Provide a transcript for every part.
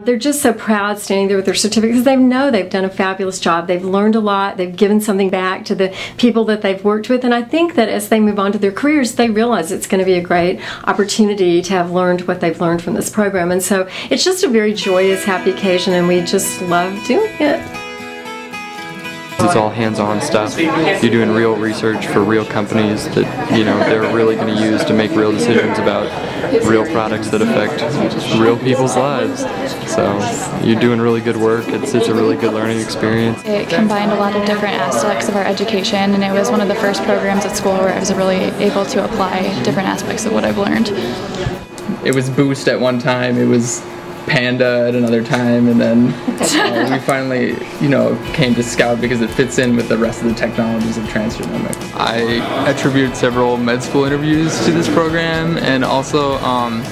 They're just so proud standing there with their certificates. They know they've done a fabulous job. They've learned a lot. They've given something back to the people that they've worked with. And I think that as they move on to their careers, they realize it's going to be a great opportunity to have learned what they've learned from this program. And so it's just a very joyous, happy occasion, and we just love doing it. It's all hands-on stuff. You're doing real research for real companies that you know they're really going to use to make real decisions about real products that affect real people's lives. So you're doing really good work. It's it's a really good learning experience. It combined a lot of different aspects of our education, and it was one of the first programs at school where I was really able to apply different aspects of what I've learned. It was Boost at one time. It was Panda at another time, and then uh, we finally, you know, came to Scout because it fits in with the rest of the technologies of Transgenomic's. I attribute several med school interviews to this program, and also, um,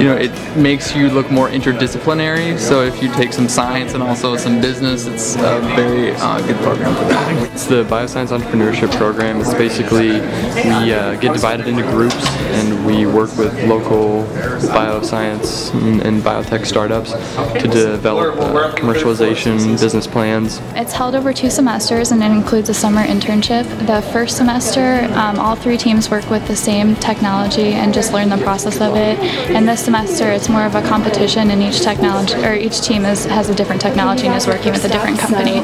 you know, it makes you look more interdisciplinary. So if you take some science and also some business, it's a very uh, good program for that. It's the Bioscience Entrepreneurship Program. It's basically we uh, get divided into groups and we work with local bioscience and, and biotech startups to develop uh, commercialization business plans. It's held over two semesters and it includes a summer internship. The first semester, um, all three teams work with the same technology and just learn the process of it. And this semester, it's more of a competition, and each technology or each team is, has a different technology and is working with a different company.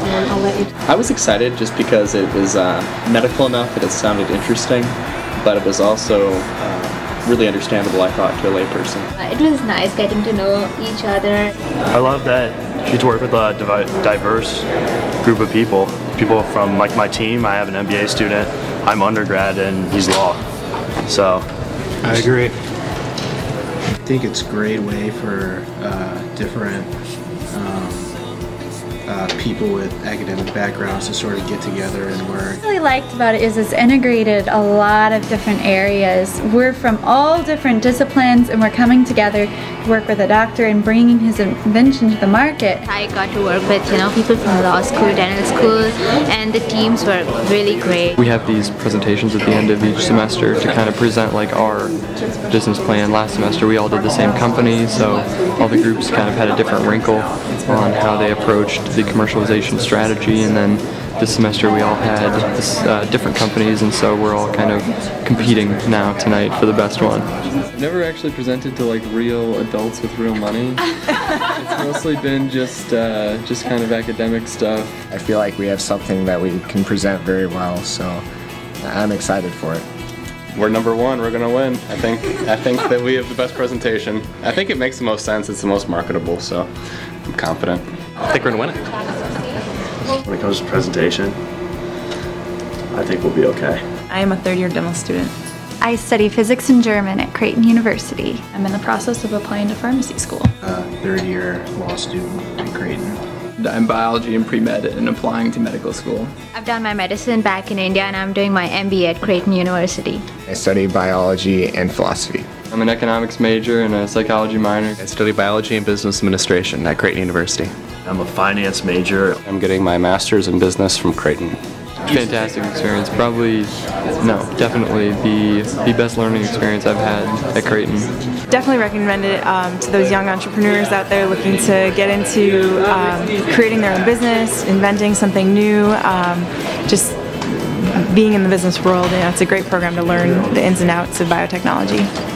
I was excited just because it was uh, medical enough that it sounded interesting, but it was also uh, really understandable, I thought, to a layperson. It was nice getting to know each other. I love that you get to work with a diverse group of people. People from like my team, I have an MBA student, I'm undergrad, and he's law. So, I agree. I think it's a great way for uh, different um, uh, people with academic backgrounds to sort of get together and work. What I really liked about it is it's integrated a lot of different areas. We're from all different disciplines and we're coming together to work with a doctor and bringing his invention to the market. I got to work with you know people from law school, dental school, and the teams were really great. We have these presentations at the end of each semester to kind of present like our business plan. Last semester we all did the same company, so all the groups kind of had a different wrinkle on how they approached the commercialization strategy and then this semester we all had this, uh, different companies and so we're all kind of competing now tonight for the best one. Never actually presented to like real adults with real money. it's mostly been just uh, just kind of academic stuff. I feel like we have something that we can present very well, so I'm excited for it. We're number one. We're gonna win. I think. I think that we have the best presentation. I think it makes the most sense. It's the most marketable. So I'm confident. I think we're gonna win it. When it comes to presentation, I think we'll be okay. I am a third year dental student. I study physics and German at Creighton University. I'm in the process of applying to pharmacy school. Uh, third year law student at Creighton. I'm biology and pre-med and applying to medical school. I've done my medicine back in India and I'm doing my MBA at Creighton University. I study biology and philosophy. I'm an economics major and a psychology minor. I study biology and business administration at Creighton University. I'm a finance major. I'm getting my master's in business from Creighton. Fantastic experience. Probably, no, definitely the the best learning experience I've had at Creighton. Definitely recommend it um, to those young entrepreneurs out there looking to get into um, creating their own business, inventing something new, um, just being in the business world. You know, it's a great program to learn the ins and outs of biotechnology.